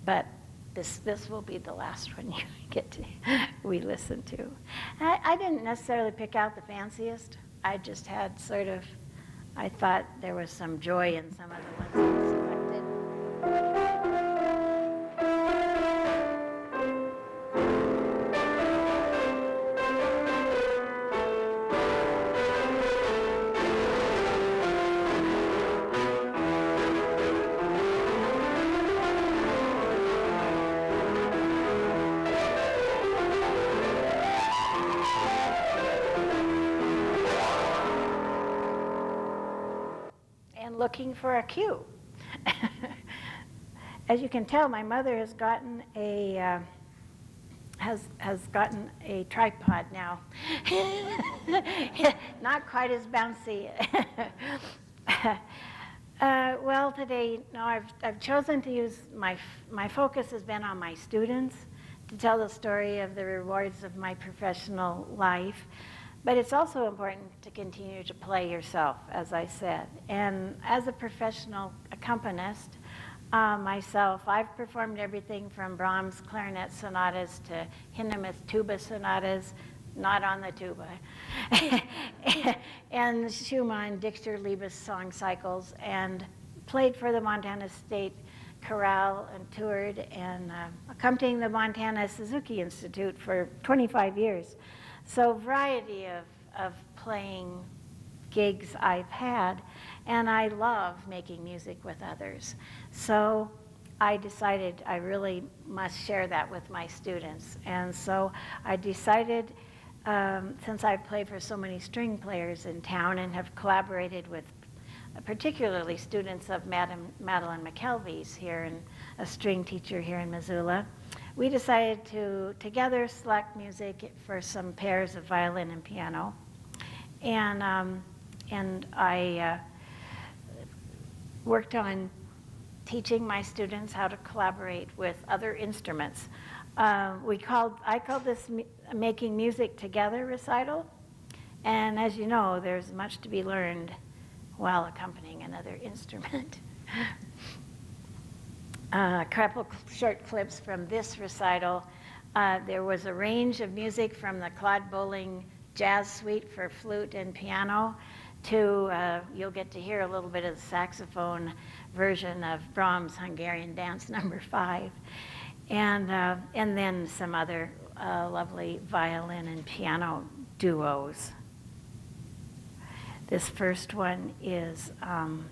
but this, this will be the last one (laughs) you get to, we listen to. I, I didn't necessarily pick out the fanciest. I just had sort of, I thought there was some joy in some of the ones for a cue. As you can tell, my mother has gotten a uh, has has gotten a tripod now. (laughs) Not quite as bouncy. (laughs) uh, well, today, no, I've I've chosen to use my my focus has been on my students to tell the story of the rewards of my professional life. But it's also important to continue to play yourself, as I said. And as a professional accompanist, uh, myself, I've performed everything from Brahms clarinet sonatas to Hindemith tuba sonatas, not on the tuba, (laughs) and Schumann, Dichter, Liebes song cycles, and played for the Montana State Chorale and toured and uh, accompanying the Montana Suzuki Institute for 25 years. So variety of, of playing gigs I've had, and I love making music with others. So I decided I really must share that with my students. And so I decided, um, since I play for so many string players in town and have collaborated with particularly students of Madam, Madeline McKelvey's here and a string teacher here in Missoula, we decided to together select music for some pairs of violin and piano. And, um, and I uh, worked on teaching my students how to collaborate with other instruments. Uh, we called, I called this Making Music Together recital. And as you know, there's much to be learned while accompanying another (laughs) instrument. A couple short clips from this recital. Uh, there was a range of music from the Claude Bolling Jazz Suite for flute and piano to, uh, you'll get to hear a little bit of the saxophone version of Brahms' Hungarian Dance (laughs) Number Five, and, uh, and then some other uh, lovely violin and piano duos. This first one is um,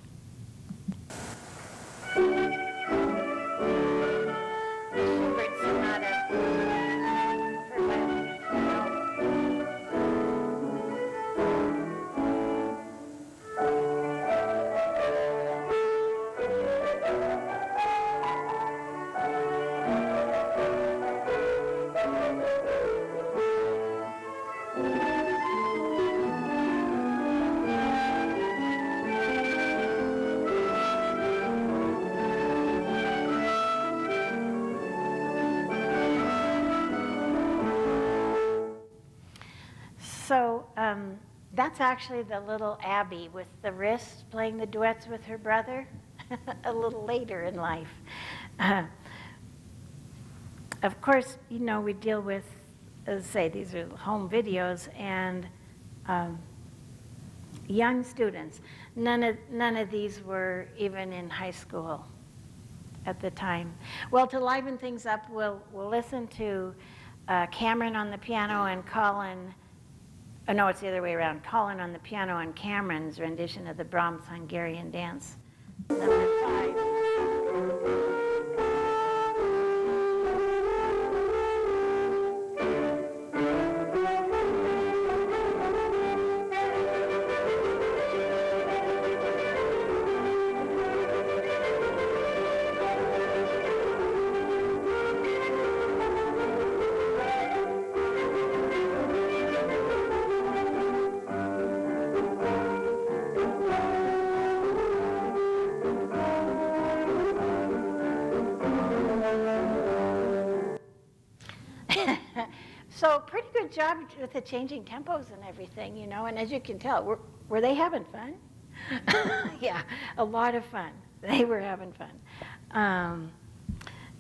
that's actually the little Abby with the wrist playing the duets with her brother (laughs) a little later in life. Uh, of course, you know, we deal with, as I say, these are home videos and um, young students. None of, none of these were even in high school at the time. Well, to liven things up, we'll, we'll listen to uh, Cameron on the piano and Colin Oh, no, it's the other way around. Colin on the piano and Cameron's rendition of the Brahms Hungarian dance. Number five. Job with the changing tempos and everything, you know. And as you can tell, were, were they having fun? (laughs) yeah, a lot of fun. They were having fun. Um,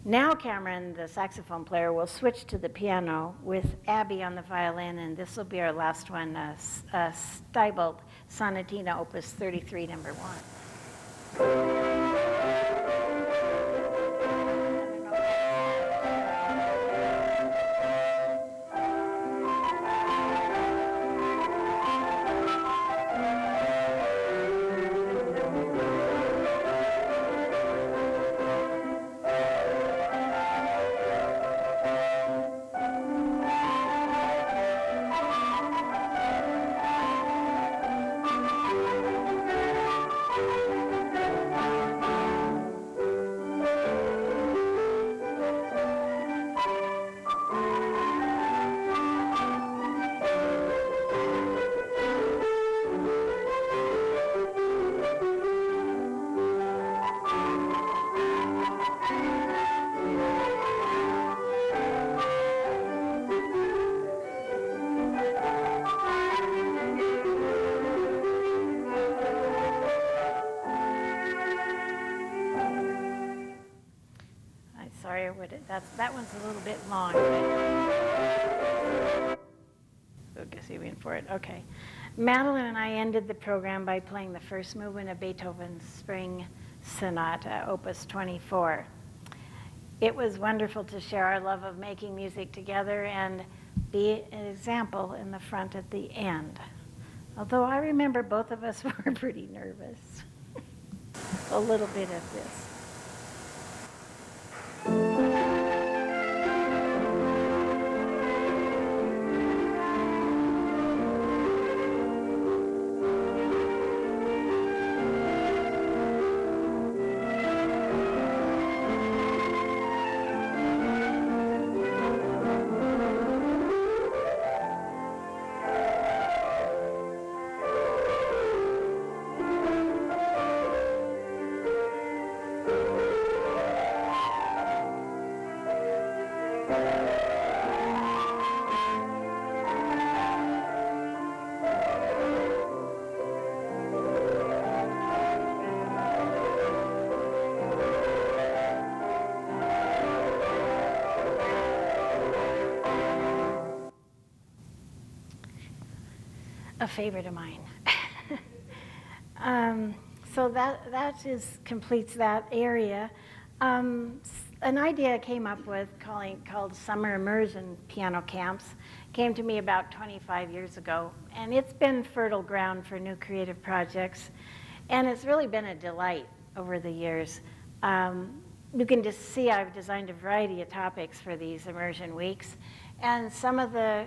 now Cameron, the saxophone player, will switch to the piano with Abby on the violin, and this will be our last one, uh, uh, Steibelt Sonatina Opus 33, number one. Ended the program by playing the first movement of Beethoven's Spring Sonata, Opus 24. It was wonderful to share our love of making music together and be an example in the front at the end. Although I remember both of us (laughs) were pretty nervous. (laughs) A little bit of this. Favorite of mine. (laughs) um, so that that is completes that area. Um, an idea I came up with calling called summer immersion piano camps came to me about 25 years ago, and it's been fertile ground for new creative projects, and it's really been a delight over the years. Um, you can just see I've designed a variety of topics for these immersion weeks, and some of the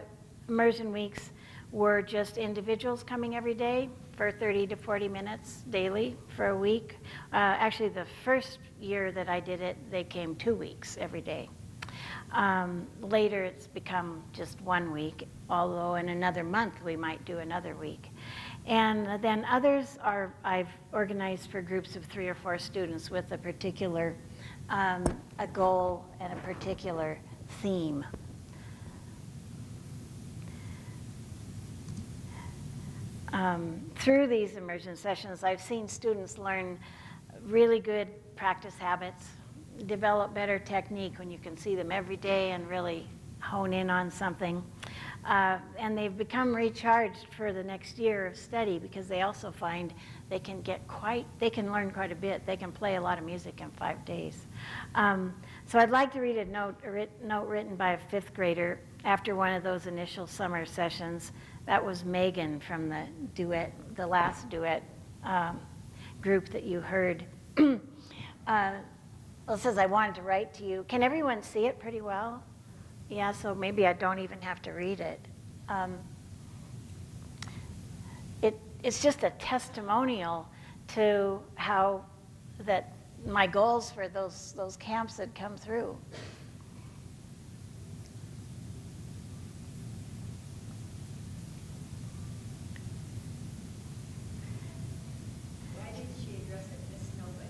immersion weeks were just individuals coming every day for 30 to 40 minutes daily for a week. Uh, actually, the first year that I did it, they came two weeks every day. Um, later, it's become just one week, although in another month we might do another week. And then others are I've organized for groups of three or four students with a particular um, a goal and a particular theme. Um, through these immersion sessions, I've seen students learn really good practice habits, develop better technique when you can see them every day and really hone in on something. Uh, and they've become recharged for the next year of study because they also find they can get quite, they can learn quite a bit. They can play a lot of music in five days. Um, so I'd like to read a note, a writ, note written by a fifth grader after one of those initial summer sessions. That was Megan from the duet, the last duet um, group that you heard. (clears throat) uh, well, it says, I wanted to write to you. Can everyone see it pretty well? Yeah, so maybe I don't even have to read it. Um, it it's just a testimonial to how that my goals for those those camps had come through. Why did she address it Miss Nobody?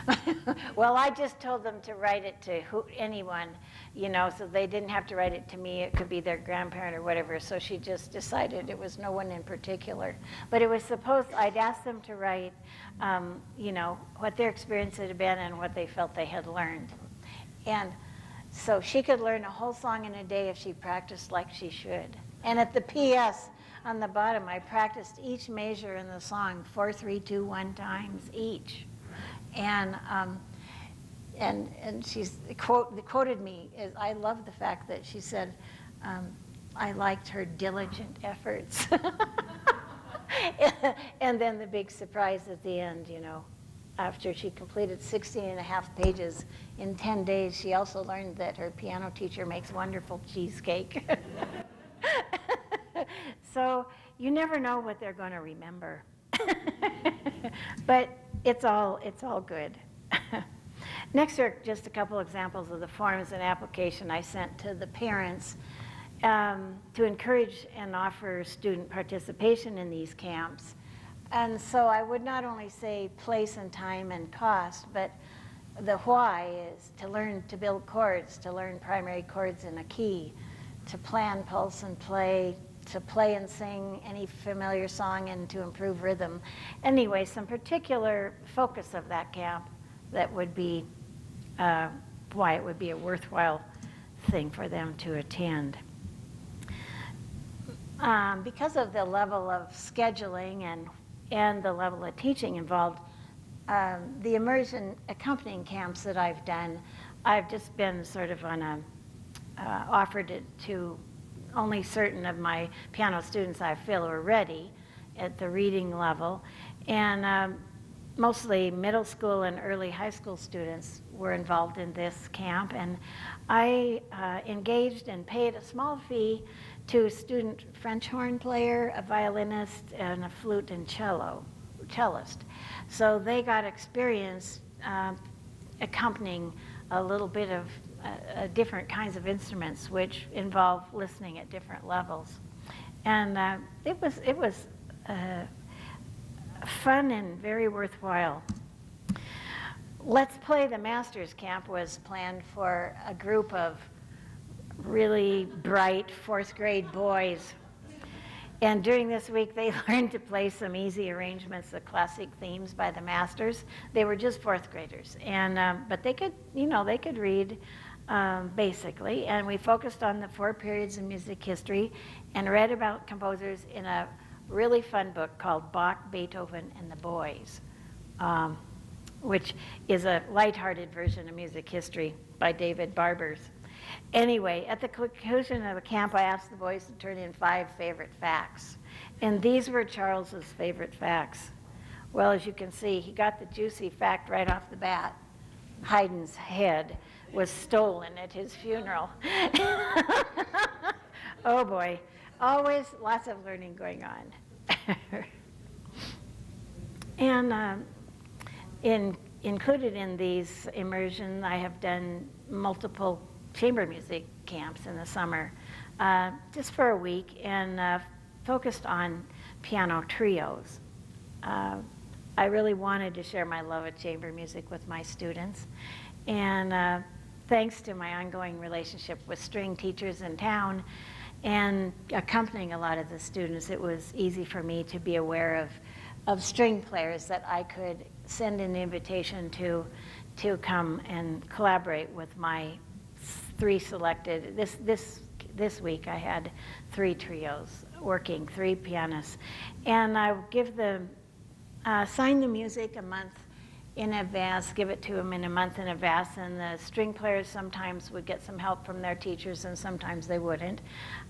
(laughs) well, I just told them to write it to who, anyone, you know, so they didn't have to write it to me. It could be their grandparent or whatever. So she just decided it was no one in particular. But it was supposed, I'd asked them to write, um, you know, what their experience had been and what they felt they had learned. And so she could learn a whole song in a day if she practiced like she should. And at the PS on the bottom, I practiced each measure in the song four, three, two, one times each. And um, and and she's quote quoted me is I love the fact that she said um, I liked her diligent efforts. (laughs) and then the big surprise at the end, you know, after she completed 16 and a half pages in 10 days, she also learned that her piano teacher makes wonderful cheesecake. (laughs) so you never know what they're going to remember. (laughs) but it's all, it's all good. (laughs) Next are just a couple examples of the forms and application I sent to the parents um, to encourage and offer student participation in these camps. And so I would not only say place and time and cost, but the why is to learn to build chords, to learn primary chords in a key, to plan, pulse, and play, to play and sing any familiar song and to improve rhythm. Anyway, some particular focus of that camp that would be uh, why it would be a worthwhile thing for them to attend. Um, because of the level of scheduling and, and the level of teaching involved, um, the immersion accompanying camps that I've done, I've just been sort of on a, uh, offered it to only certain of my piano students I feel are ready at the reading level. And um, mostly middle school and early high school students were involved in this camp. And I uh, engaged and paid a small fee to a student French horn player, a violinist, and a flute and cello, cellist. So they got experience uh, accompanying a little bit of uh, different kinds of instruments, which involve listening at different levels. And uh, it was, it was uh, fun and very worthwhile. Let's Play the Masters Camp was planned for a group of really bright fourth grade boys. And during this week, they (laughs) learned to play some easy arrangements of classic themes by the masters. They were just fourth graders, and um, but they could, you know, they could read um, basically. And we focused on the four periods of music history, and read about composers in a really fun book called Bach, Beethoven, and the Boys, um, which is a lighthearted version of music history by David Barbers. Anyway, at the conclusion of the camp, I asked the boys to turn in five favorite facts. And these were Charles's favorite facts. Well, as you can see, he got the juicy fact right off the bat. Haydn's head was stolen at his funeral. (laughs) oh boy, always lots of learning going on. (laughs) and um, in, included in these immersion, I have done multiple chamber music camps in the summer, uh, just for a week, and uh, focused on piano trios. Uh, I really wanted to share my love of chamber music with my students, and uh, thanks to my ongoing relationship with string teachers in town and accompanying a lot of the students, it was easy for me to be aware of, of string players that I could send an invitation to to come and collaborate with my three selected. This, this, this week I had three trios working, three pianists. And I give them, uh, sign the music a month in advance, give it to them in a month in advance, and the string players sometimes would get some help from their teachers and sometimes they wouldn't.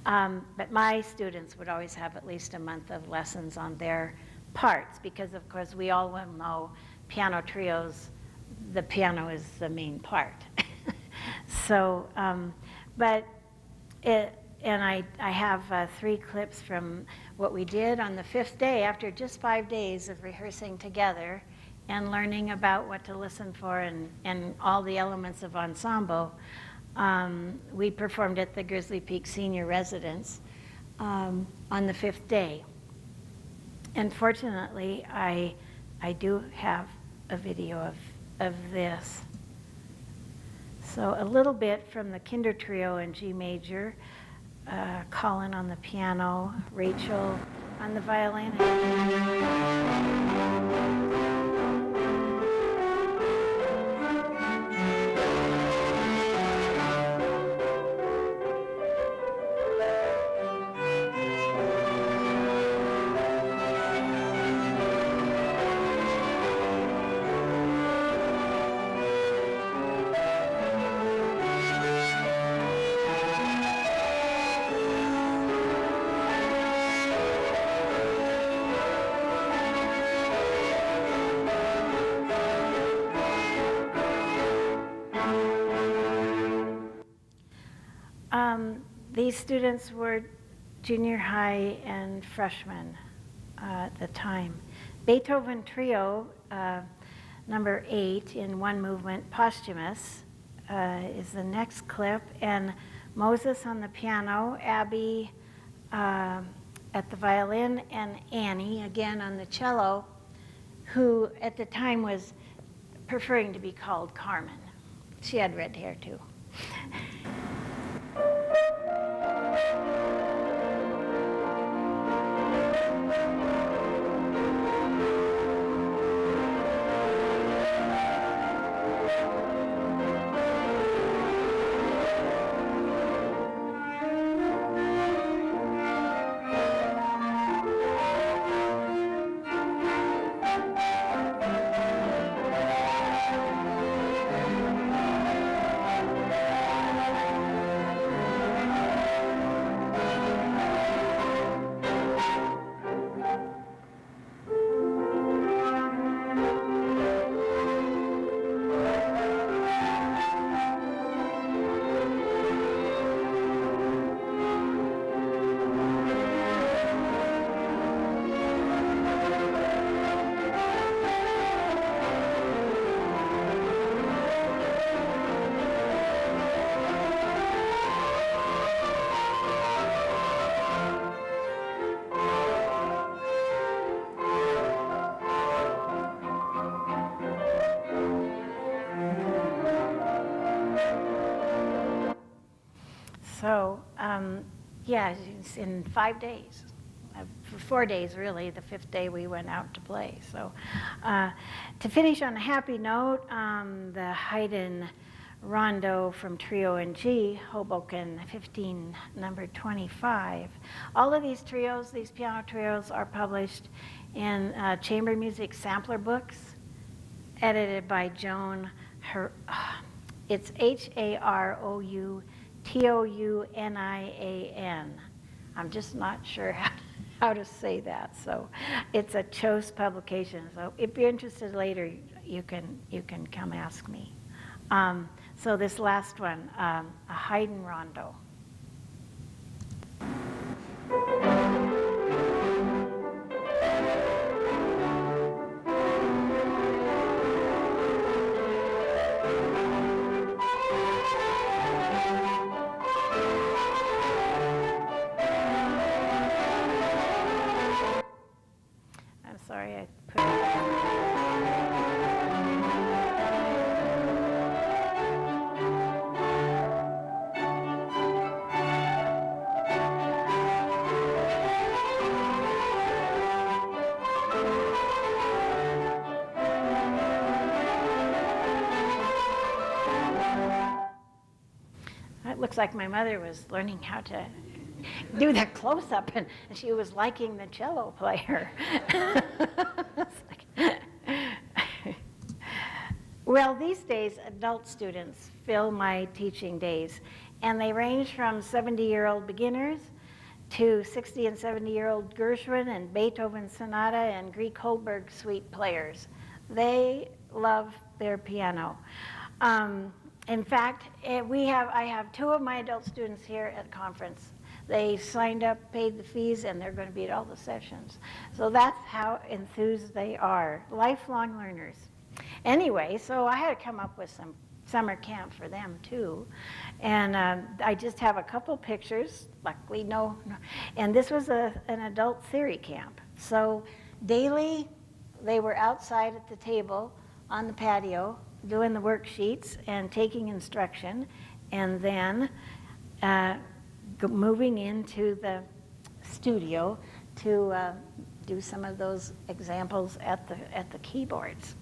Um, but my students would always have at least a month of lessons on their parts because of course we all know piano trios, the piano is the main part. (laughs) so, um, but it, and I, I have uh, three clips from what we did on the fifth day after just five days of rehearsing together and learning about what to listen for and, and all the elements of ensemble. Um, we performed at the Grizzly Peak Senior Residence um, on the fifth day. And fortunately, I, I do have a video of, of this. So a little bit from the Kinder Trio in G major, uh, Colin on the piano, Rachel on the violin. These students were junior high and freshmen uh, at the time. Beethoven Trio, uh, number eight in one movement, posthumous, uh, is the next clip. And Moses on the piano, Abby uh, at the violin, and Annie again on the cello, who at the time was preferring to be called Carmen. She had red hair too. (laughs) in five days. Uh, four days, really. The fifth day we went out to play. So, uh, to finish on a happy note, um, the Haydn Rondo from Trio in G, Hoboken 15, number 25. All of these trios, these piano trios, are published in uh, chamber music sampler books, edited by Joan. Her, it's H A R O U T O U N I A N. I'm just not sure (laughs) how, how to say that. So it's a Kjos publication. So if you're interested later, you can, you can come ask me. Um, so this last one, um, a Haydn Rondo. Like my mother was learning how to do that close-up, and and she was liking the cello player. Like- (laughs) Well, these days, adult students fill my teaching days, and they range from 70-year-old beginners to 60 and 70-year-old Gershwin and Beethoven sonata and Grieg Holberg suite players. They love their piano. Um, in fact, eh, we have, I have two of my adult students here at conference. They signed up, paid the fees, and they're going to be at all the sessions. So that's how enthused they are, lifelong learners. Anyway, so I had to come up with some summer camp for them too. And um, I just have a couple pictures, luckily no, no. and this was a, an adult theory camp. So daily, they were outside at the table on the patio doing the worksheets and taking instruction, and then uh, moving into the studio to uh, do some of those examples at the, at the keyboards.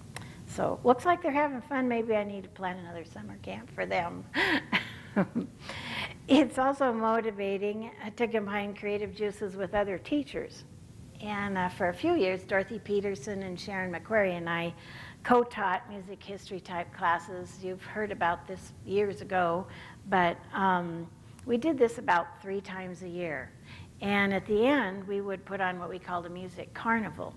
So looks like they're having fun. Maybe I need to plan another summer camp for them. (laughs) it's also motivating uh, to combine creative juices with other teachers. And uh, for a few years, Dorothy Peterson and Sharon McQuarrie and I co-taught music history type classes. You've heard about this years ago, but um, we did this about three times a year. And at the end, we would put on what we called a music carnival.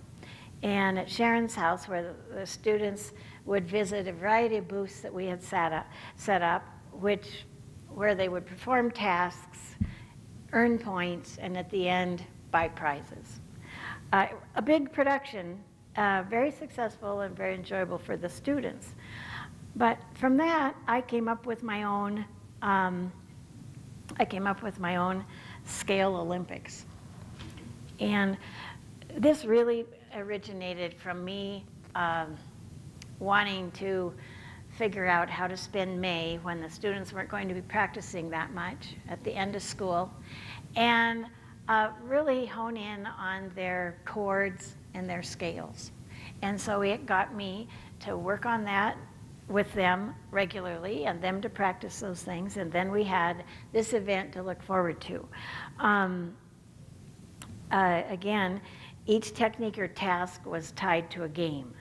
And at Sharon's house, where the, students would visit a variety of booths that we had set up, set up, which where they would perform tasks, earn points, and at the end, buy prizes. Uh, a big production, uh, very successful and very enjoyable for the students. But from that, I came up with my own. Um, I came up with my own scale Olympics, and this really originated from me um, wanting to figure out how to spend May when the students weren't going to be practicing that much at the end of school, and uh, really hone in on their chords and their scales. And so it got me to work on that with them regularly and them to practice those things. And then we had this event to look forward to. Um, uh, again, each technique or task was tied to a game.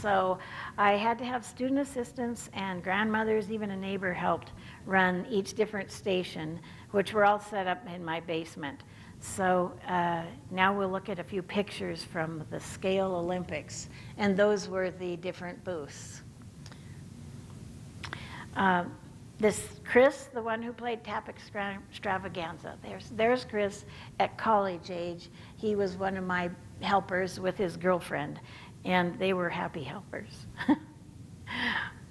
So I had to have student assistants and grandmothers, even a neighbor helped run each different station, which were all set up in my basement. So uh, now we'll look at a few pictures from the Scale Olympics, and those were the different booths. Uh, this Chris, the one who played Tap Extravaganza, there's, there's Chris at college age. He was one of my helpers with his girlfriend, and they were happy helpers. (laughs)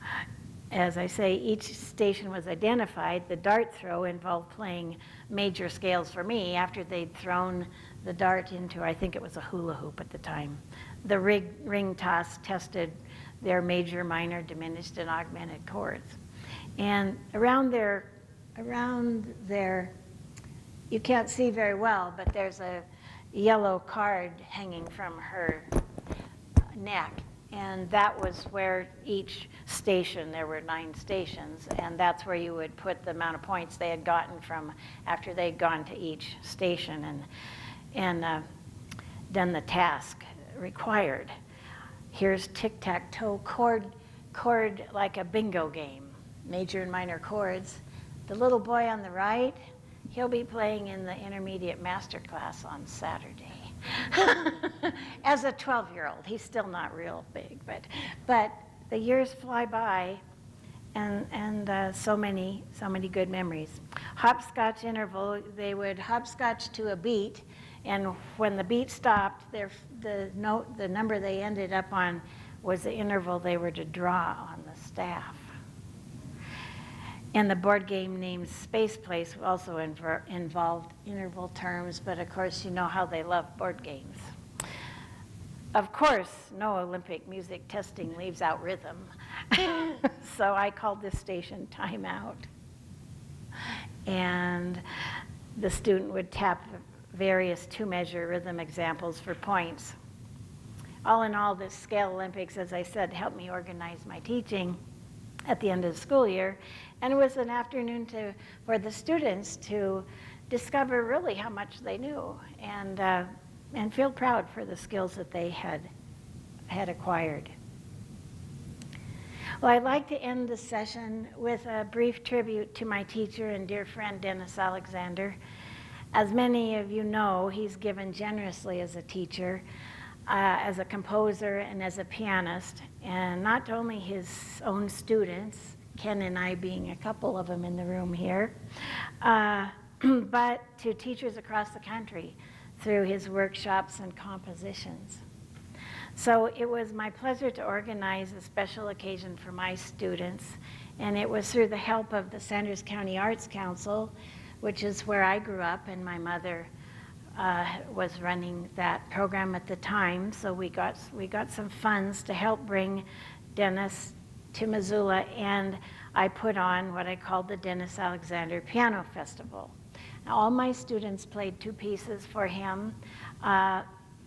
As I say, each station was identified. The dart throw involved playing major scales for me after they'd thrown the dart into, I think it was a hula hoop at the time. The rig, ring toss tested their major, minor, diminished, and augmented chords. And around their around there, you can't see very well, but there's a yellow card hanging from her neck. And that was where each station, there were nine stations, and that's where you would put the amount of points they had gotten from after they'd gone to each station and, and uh, done the task required. Here's tic-tac-toe chord, chord like a bingo game, major and minor chords. The little boy on the right, he'll be playing in the intermediate master class on Saturday. (laughs) As a 12-year-old, he's still not real big, but, but the years fly by, and, and uh, so many, so many good memories. Hopscotch interval, they would hopscotch to a beat, and when the beat stopped, their, the note, the number they ended up on was the interval they were to draw on the staff. And the board game named Space Place also inver- involved interval terms, but of course, you know how they love board games. Of course, no Olympic music testing leaves out rhythm. (laughs) so I called this station timeout. And the student would tap various two measure rhythm examples for points. All in all, this Scale Olympics, as I said, helped me organize my teaching at the end of the school year. And it was an afternoon to, for the students to discover really how much they knew and, uh, and feel proud for the skills that they had, had acquired. Well, I'd like to end the session with a brief tribute to my teacher and dear friend Dennis Alexander. As many of you know, he's given generously as a teacher, uh, as a composer, and as a pianist, and not only his own students, Ken and I being a couple of them in the room here, uh, (clears throat) but to teachers across the country through his workshops and compositions. So it was my pleasure to organize a special occasion for my students, and it was through the help of the Sanders County Arts Council, which is where I grew up, and my mother uh, was running that program at the time. So we got we got some funds to help bring Dennis to Missoula, and I put on what I called the Dennis Alexander Piano Festival. Now, all my students played two pieces for him. Uh,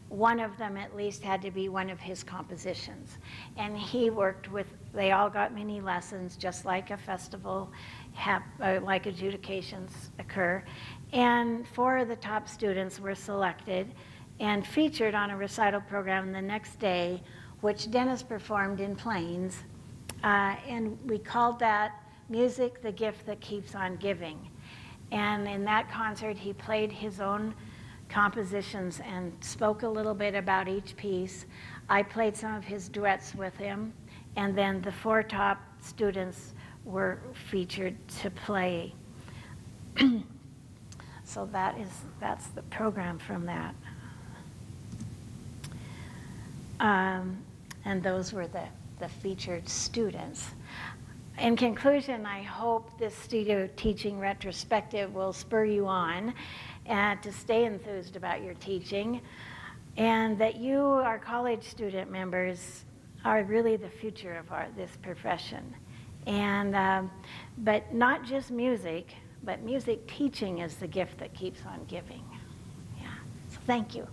one of them at least had to be one of his compositions. And he worked with, they all got mini lessons, just like a festival, have, uh, like adjudications occur. And four of the top students were selected and featured on a recital program the next day, which Dennis performed in Plains. Uh, and we called that Music, the Gift That Keeps on Giving. And in that concert, he played his own compositions and spoke a little bit about each piece. I played some of his duets with him, and then the four top students were featured to play. (clears throat) so that is that's the program from that. Um, and those were the, the featured students. In conclusion, I hope this studio teaching retrospective will spur you on and to stay enthused about your teaching, and that you, our college student members, are really the future of our, this profession. And, um, but not just music, but music teaching is the gift that keeps on giving. Yeah, so thank you.